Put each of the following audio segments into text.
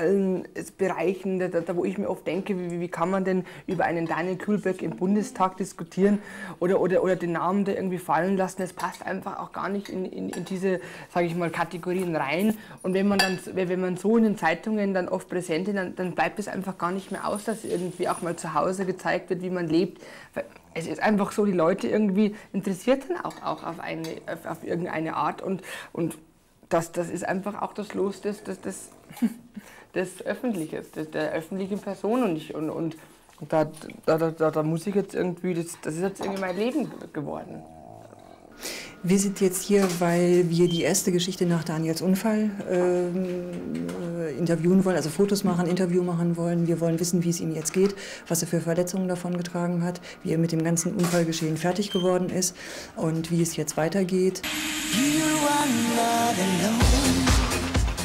allen Bereichen, da, da, wo ich mir oft denke, wie, wie kann man denn über einen Daniel Kühlberg im Bundestag diskutieren oder, oder, oder den Namen da irgendwie fallen lassen. Das passt einfach auch gar nicht in, in, in diese, sage ich mal, Kategorien rein. Und wenn man dann, wenn man so in den Zeitungen dann oft präsent ist, dann, dann bleibt es einfach gar nicht mehr aus, dass irgendwie auch mal zu Hause gezeigt wird, wie man lebt. Es ist einfach so, die Leute irgendwie interessiert dann auch, auch auf, eine, auf, auf irgendeine Art und, und das, das ist einfach auch das Los des, des, des des Öffentlichen, des, der öffentlichen Person und, ich, und, und da, da, da, da muss ich jetzt irgendwie, das, das ist jetzt irgendwie mein Leben geworden. Wir sind jetzt hier, weil wir die erste Geschichte nach Daniels Unfall ähm, äh, interviewen wollen, also Fotos machen, Interview machen wollen. Wir wollen wissen, wie es ihm jetzt geht, was er für Verletzungen davon getragen hat, wie er mit dem ganzen Unfallgeschehen fertig geworden ist und wie es jetzt weitergeht. Alone.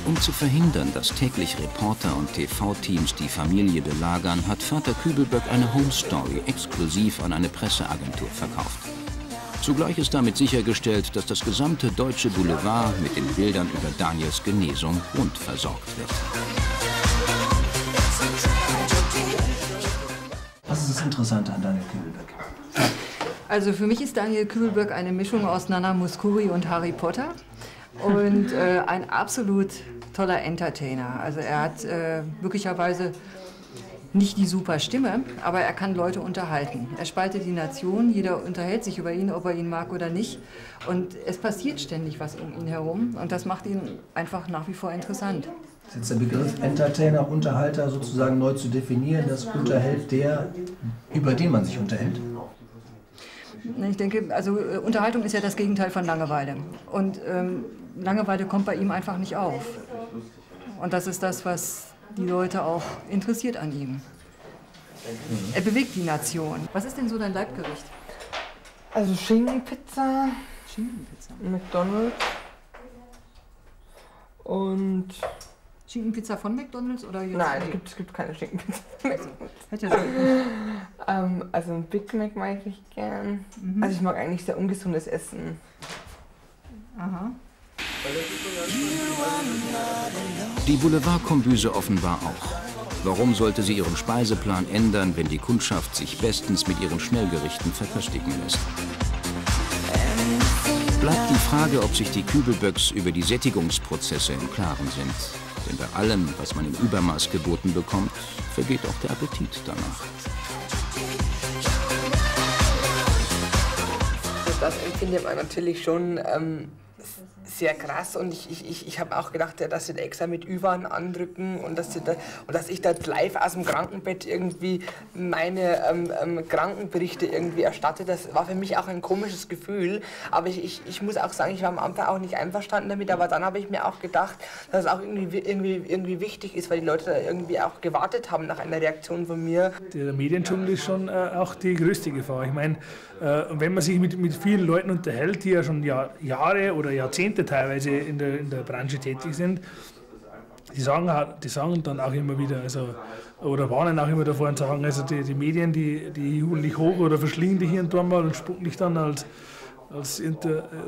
Um zu verhindern, dass täglich Reporter und TV-Teams die Familie belagern, hat Vater Kübelböck eine Home Story exklusiv an eine Presseagentur verkauft. Zugleich ist damit sichergestellt, dass das gesamte deutsche Boulevard mit den Bildern über Daniels Genesung rund versorgt wird. Was ist das Interessante an Daniel Kübelböck? Also für mich ist Daniel Kübelböck eine Mischung aus Nana Muscuri und Harry Potter und äh, ein absolut toller Entertainer. Also er hat äh, möglicherweise nicht die super Stimme, aber er kann Leute unterhalten. Er spaltet die Nation, jeder unterhält sich über ihn, ob er ihn mag oder nicht. Und es passiert ständig was um ihn herum und das macht ihn einfach nach wie vor interessant. Ist jetzt der Begriff Entertainer, Unterhalter sozusagen neu zu definieren, das unterhält der, über den man sich unterhält? Ich denke, also äh, Unterhaltung ist ja das Gegenteil von Langeweile. Und ähm, Langeweile kommt bei ihm einfach nicht auf. Und das ist das, was die Leute auch interessiert an ihm. Mhm. Er bewegt die Nation. Was ist denn so dein Leibgericht? Also Schinkenpizza. Schinkenpizza. McDonald's. Und. Schinkenpizza von McDonalds oder jetzt? Nein, es gibt, es gibt keine Schinkenpizza von McDonalds. Hätte ja ähm, also ein Big Mac mag ich gern. Mhm. Also ich mag eigentlich sehr ungesundes Essen. Aha. Die Boulevardkombüse offenbar auch. Warum sollte sie ihren Speiseplan ändern, wenn die Kundschaft sich bestens mit ihren Schnellgerichten verköstigen lässt? Bleibt die Frage, ob sich die Kübelböcks über die Sättigungsprozesse im Klaren sind. Denn bei allem, was man im Übermaß geboten bekommt, vergeht auch der Appetit danach. Das empfindet man natürlich schon ähm, sehr krass und ich, ich, ich habe auch gedacht, dass sie da extra mit Ü-Bahn andrücken und dass, sie da, und dass ich da live aus dem Krankenbett irgendwie meine ähm, ähm, Krankenberichte irgendwie erstatte. Das war für mich auch ein komisches Gefühl, aber ich, ich, ich muss auch sagen, ich war am Anfang auch nicht einverstanden damit, aber dann habe ich mir auch gedacht, dass es auch irgendwie, irgendwie, irgendwie wichtig ist, weil die Leute da irgendwie auch gewartet haben nach einer Reaktion von mir. Der Mediendschungel ist schon äh, auch die größte Gefahr. Ich meine, äh, wenn man sich mit, mit vielen Leuten unterhält, die ja schon Jahr, Jahre oder Jahrzehnte teilweise in der, in der Branche tätig sind, die sagen, die sagen dann auch immer wieder, also, oder warnen auch immer davor und sagen, also die, die Medien, die, die holen dich hoch oder verschlingen dich hier und da mal und spucken dich dann als, als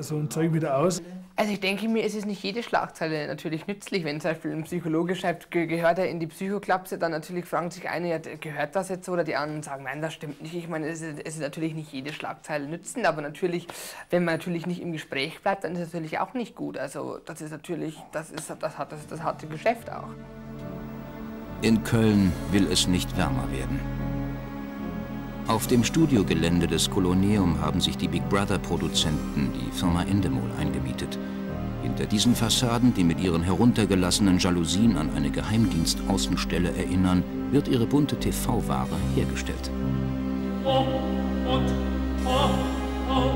so ein Zeug wieder aus. Also ich denke mir, es ist nicht jede Schlagzeile natürlich nützlich. Wenn zum Beispiel ein Psychologe schreibt, gehört er in die Psychoklapse, dann natürlich fragt sich einer, ja, gehört das jetzt so? Oder die anderen sagen, nein, das stimmt nicht. Ich meine, es ist, es ist natürlich nicht jede Schlagzeile nützend, aber natürlich, wenn man natürlich nicht im Gespräch bleibt, dann ist es natürlich auch nicht gut. Also das ist natürlich, das ist das, hat, das, das harte Geschäft auch. In Köln will es nicht wärmer werden. Auf dem Studiogelände des Koloneum haben sich die Big Brother-Produzenten, die Firma Endemol, eingemietet. Hinter diesen Fassaden, die mit ihren heruntergelassenen Jalousien an eine Geheimdienstaußenstelle erinnern, wird ihre bunte TV-Ware hergestellt. Oh, und, oh, oh,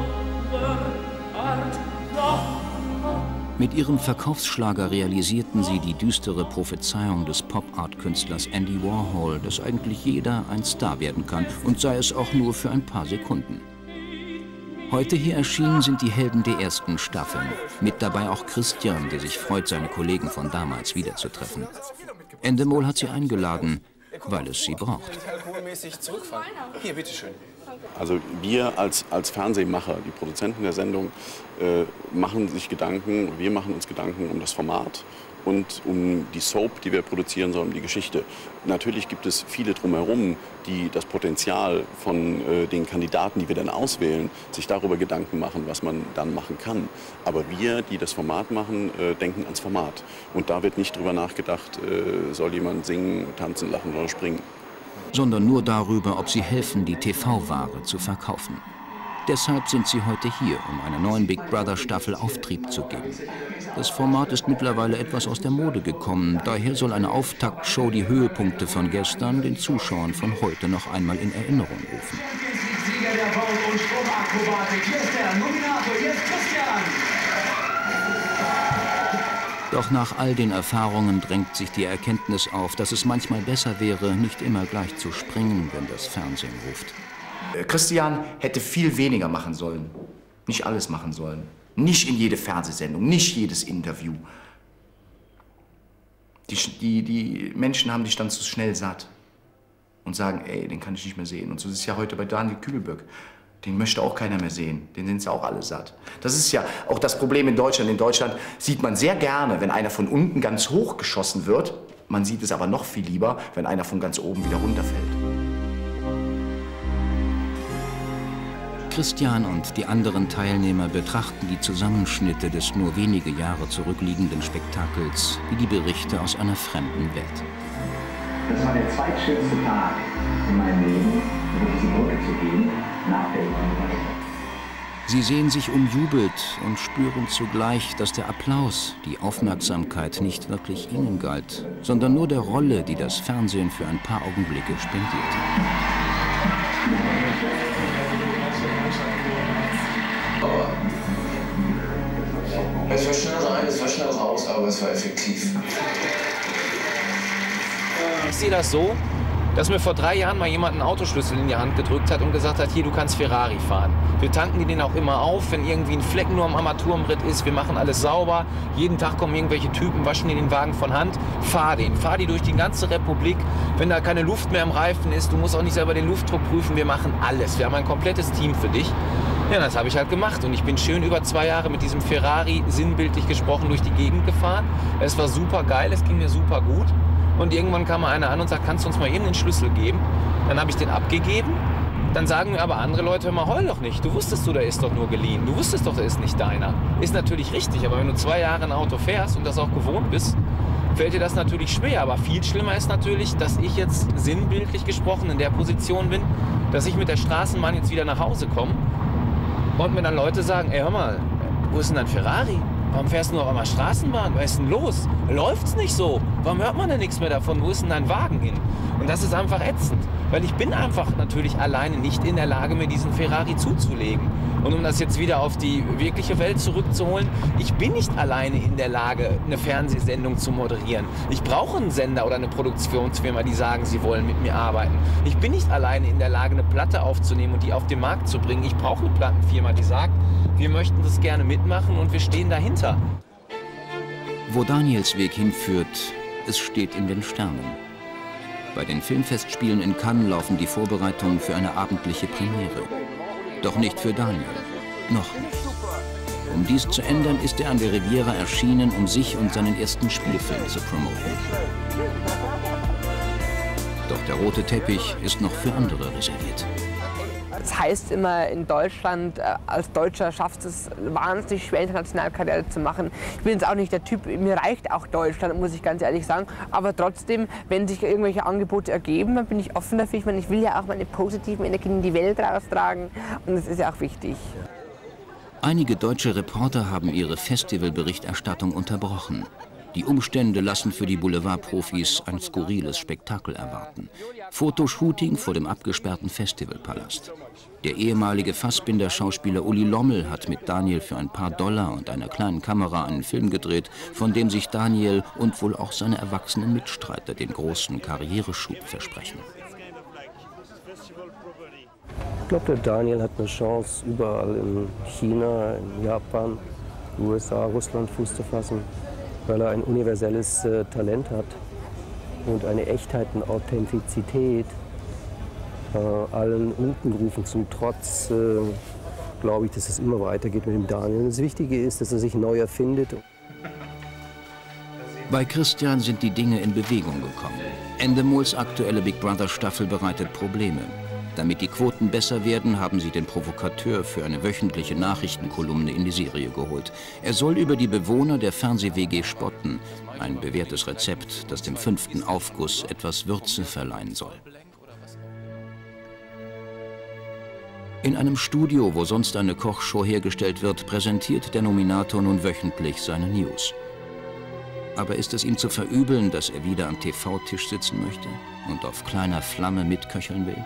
Art, noch mit ihrem Verkaufsschlager realisierten sie die düstere Prophezeiung des Pop-Art-Künstlers Andy Warhol, dass eigentlich jeder ein Star werden kann und sei es auch nur für ein paar Sekunden. Heute hier erschienen sind die Helden der ersten Staffeln. Mit dabei auch Christian, der sich freut, seine Kollegen von damals wiederzutreffen. Endemol hat sie eingeladen, weil es sie braucht. Hier, bitteschön. Also wir als, als Fernsehmacher, die Produzenten der Sendung, äh, machen sich Gedanken, wir machen uns Gedanken um das Format und um die Soap, die wir produzieren sollen, um die Geschichte. Natürlich gibt es viele drumherum, die das Potenzial von äh, den Kandidaten, die wir dann auswählen, sich darüber Gedanken machen, was man dann machen kann. Aber wir, die das Format machen, äh, denken ans Format. Und da wird nicht drüber nachgedacht, äh, soll jemand singen, tanzen, lachen oder springen. Sondern nur darüber, ob sie helfen, die TV-Ware zu verkaufen. Deshalb sind sie heute hier, um einer neuen Big Brother Staffel Auftrieb zu geben. Das Format ist mittlerweile etwas aus der Mode gekommen. Daher soll eine Auftaktshow die Höhepunkte von gestern den Zuschauern von heute noch einmal in Erinnerung rufen. Sieger der Bogen- und Sprungakrobatik. Hier ist der Nominator, ist Christian. Doch nach all den Erfahrungen drängt sich die Erkenntnis auf, dass es manchmal besser wäre, nicht immer gleich zu springen, wenn das Fernsehen ruft. Äh, Christian hätte viel weniger machen sollen. Nicht alles machen sollen. Nicht in jede Fernsehsendung, nicht jedes Interview. Die, die, die Menschen haben dich dann zu schnell satt und sagen, ey, den kann ich nicht mehr sehen. Und so ist es ja heute bei Daniel Kübelböck. Den möchte auch keiner mehr sehen. Den sind sie auch alle satt. Das ist ja auch das Problem in Deutschland. In Deutschland sieht man sehr gerne, wenn einer von unten ganz hoch geschossen wird. Man sieht es aber noch viel lieber, wenn einer von ganz oben wieder runterfällt. Christian und die anderen Teilnehmer betrachten die Zusammenschnitte des nur wenige Jahre zurückliegenden Spektakels wie die Berichte aus einer fremden Welt. Das war der zweitschönste Tag in meinem Leben, über diese Brücke zu gehen, nach der Sie sehen sich umjubelt und spüren zugleich, dass der Applaus, die Aufmerksamkeit nicht wirklich ihnen galt, sondern nur der Rolle, die das Fernsehen für ein paar Augenblicke spendierte. Es war schnell rein, es war schnell raus, aber es war effektiv. Ich sehe das so, dass mir vor drei Jahren mal jemand einen Autoschlüssel in die Hand gedrückt hat und gesagt hat, hier, du kannst Ferrari fahren. Wir tanken den auch immer auf, wenn irgendwie ein Fleck nur am Armaturenbrett ist. Wir machen alles sauber. Jeden Tag kommen irgendwelche Typen, waschen dir den Wagen von Hand. Fahr den. Fahr die durch die ganze Republik. Wenn da keine Luft mehr im Reifen ist, du musst auch nicht selber den Luftdruck prüfen. Wir machen alles. Wir haben ein komplettes Team für dich. Ja, das habe ich halt gemacht und ich bin schön über zwei Jahre mit diesem Ferrari sinnbildlich gesprochen durch die Gegend gefahren. Es war super geil, es ging mir super gut. Und irgendwann kam mal einer an und sagt, kannst du uns mal eben den Schlüssel geben? Dann habe ich den abgegeben. Dann sagen mir aber andere Leute, hör mal, heul doch nicht. Du wusstest du, der ist doch nur geliehen. Du wusstest doch, der ist nicht deiner. Ist natürlich richtig, aber wenn du zwei Jahre ein Auto fährst und das auch gewohnt bist, fällt dir das natürlich schwer. Aber viel schlimmer ist natürlich, dass ich jetzt sinnbildlich gesprochen in der Position bin, dass ich mit der Straßenbahn jetzt wieder nach Hause komme und mir dann Leute sagen, ey, hör mal, wo ist denn dein Ferrari? Warum fährst du noch einmal Straßenbahn? Was ist denn los? Läuft's nicht so? Warum hört man denn nichts mehr davon? Wo ist denn dein Wagen hin? Und das ist einfach ätzend. Weil ich bin einfach natürlich alleine nicht in der Lage, mir diesen Ferrari zuzulegen. Und um das jetzt wieder auf die wirkliche Welt zurückzuholen, ich bin nicht alleine in der Lage, eine Fernsehsendung zu moderieren. Ich brauche einen Sender oder eine Produktionsfirma, die sagen, sie wollen mit mir arbeiten. Ich bin nicht alleine in der Lage, eine Platte aufzunehmen und die auf den Markt zu bringen. Ich brauche eine Plattenfirma, die sagt, wir möchten das gerne mitmachen und wir stehen dahinter. Wo Daniels Weg hinführt, es steht in den Sternen. Bei den Filmfestspielen in Cannes laufen die Vorbereitungen für eine abendliche Premiere. Doch nicht für Daniel. Noch nicht. Um dies zu ändern, ist er an der Riviera erschienen, um sich und seinen ersten Spielfilm zu promoten. Doch der rote Teppich ist noch für andere reserviert. Das heißt immer, in Deutschland, äh, als Deutscher schafft es wahnsinnig schwer, international Karriere zu machen. Ich bin jetzt auch nicht der Typ, mir reicht auch Deutschland, muss ich ganz ehrlich sagen. Aber trotzdem, wenn sich irgendwelche Angebote ergeben, dann bin ich offen dafür. Ich meine, ich will ja auch meine positiven Energien in die Welt raustragen und das ist ja auch wichtig. Einige deutsche Reporter haben ihre Festivalberichterstattung unterbrochen. Die Umstände lassen für die Boulevardprofis ein skurriles Spektakel erwarten. Fotoshooting vor dem abgesperrten Festivalpalast. Der ehemalige Fassbinder-Schauspieler Uli Lommel hat mit Daniel für ein paar Dollar und einer kleinen Kamera einen Film gedreht, von dem sich Daniel und wohl auch seine erwachsenen Mitstreiter den großen Karriereschub versprechen. Ich glaube, der Daniel hat eine Chance, überall in China, in Japan, USA, Russland Fuß zu fassen weil er ein universelles äh, Talent hat und eine Echtheit und Authentizität. Äh, allen Unkenrufen zum Trotz äh, glaube ich, dass es immer weitergeht mit dem Daniel. Das Wichtige ist, dass er sich neu erfindet. Bei Christian sind die Dinge in Bewegung gekommen. Endemols aktuelle Big Brother Staffel bereitet Probleme. Damit die Quoten besser werden, haben sie den Provokateur für eine wöchentliche Nachrichtenkolumne in die Serie geholt. Er soll über die Bewohner der Fernseh-WG spotten. Ein bewährtes Rezept, das dem fünften Aufguss etwas Würze verleihen soll. In einem Studio, wo sonst eine Kochshow hergestellt wird, präsentiert der Nominator nun wöchentlich seine News. Aber ist es ihm zu verübeln, dass er wieder am TV-Tisch sitzen möchte und auf kleiner Flamme mitköcheln will?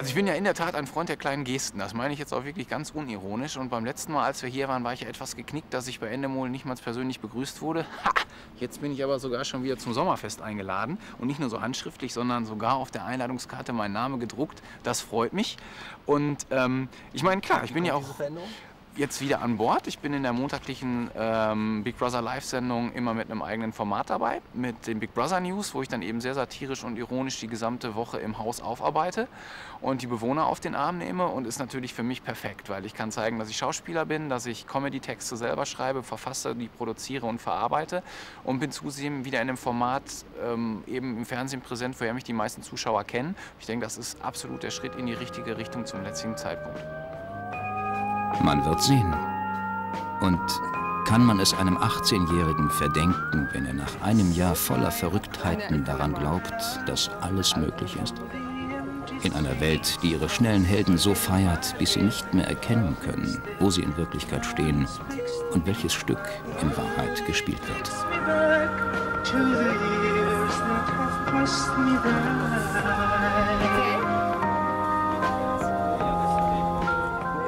Also ich bin ja in der Tat ein Freund der kleinen Gesten. Das meine ich jetzt auch wirklich ganz unironisch. Und beim letzten Mal, als wir hier waren, war ich ja etwas geknickt, dass ich bei Endemol nicht mal persönlich begrüßt wurde. Ha! Jetzt bin ich aber sogar schon wieder zum Sommerfest eingeladen. Und nicht nur so handschriftlich, sondern sogar auf der Einladungskarte mein Name gedruckt. Das freut mich. Und ähm, ich meine, klar, ich bin ja auch jetzt wieder an Bord. Ich bin in der monatlichen ähm, Big Brother Live-Sendung immer mit einem eigenen Format dabei, mit den Big Brother News, wo ich dann eben sehr satirisch und ironisch die gesamte Woche im Haus aufarbeite und die Bewohner auf den Arm nehme und ist natürlich für mich perfekt, weil ich kann zeigen, dass ich Schauspieler bin, dass ich Comedy-Texte selber schreibe, verfasse, die produziere und verarbeite und bin zusehends wieder in einem Format ähm, eben im Fernsehen präsent, woher mich die meisten Zuschauer kennen. Ich denke, das ist absolut der Schritt in die richtige Richtung zum letzten Zeitpunkt. Man wird sehen. Und kann man es einem 18-Jährigen verdenken, wenn er nach einem Jahr voller Verrücktheiten daran glaubt, dass alles möglich ist? In einer Welt, die ihre schnellen Helden so feiert, bis sie nicht mehr erkennen können, wo sie in Wirklichkeit stehen und welches Stück in Wahrheit gespielt wird.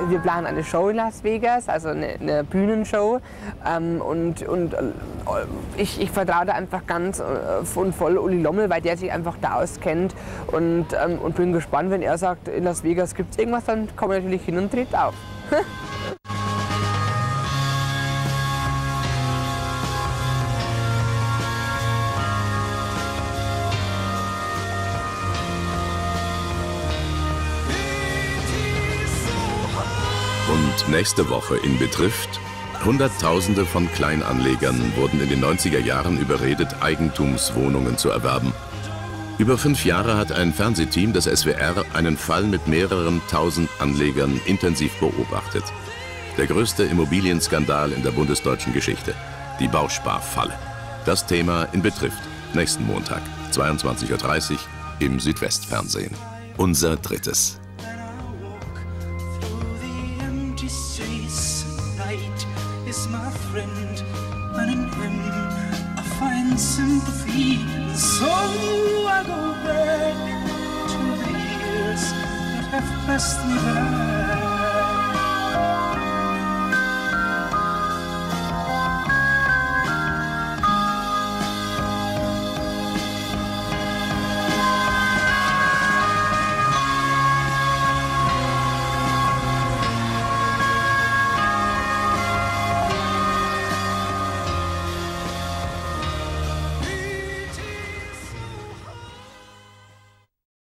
Wir planen eine Show in Las Vegas, also eine, eine Bühnenshow. Ähm, und und äh, ich, ich vertraue da einfach ganz äh, und voll Uli Lommel, weil der sich einfach da auskennt. Und, ähm, und bin gespannt, wenn er sagt, in Las Vegas gibt es irgendwas, dann komme ich natürlich hin und tritt auf. Und nächste Woche in Betrifft, Hunderttausende von Kleinanlegern wurden in den 90er Jahren überredet, Eigentumswohnungen zu erwerben. Über fünf Jahre hat ein Fernsehteam des SWR einen Fall mit mehreren tausend Anlegern intensiv beobachtet. Der größte Immobilienskandal in der bundesdeutschen Geschichte. Die Bausparfalle. Das Thema in Betrifft. Nächsten Montag, 22.30 Uhr im Südwestfernsehen. Unser drittes. Friend, and in him I find sympathy. So I go back to the years that have passed me by.